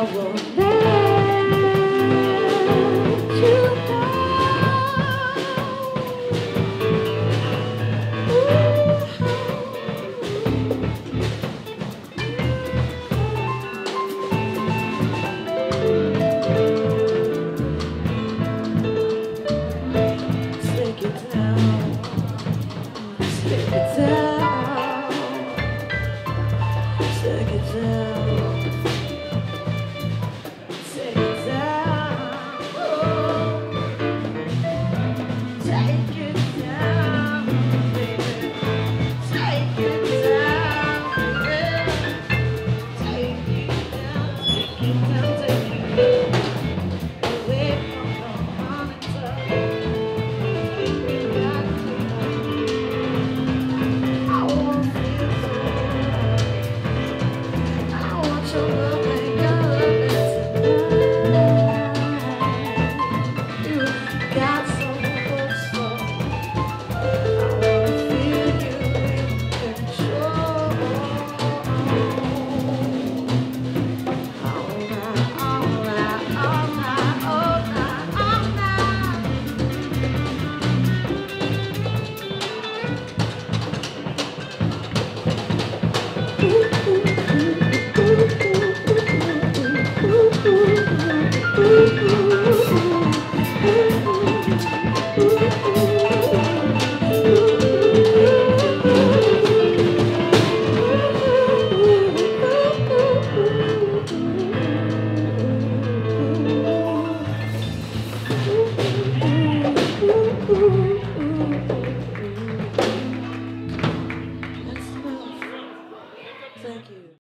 I will Ooh.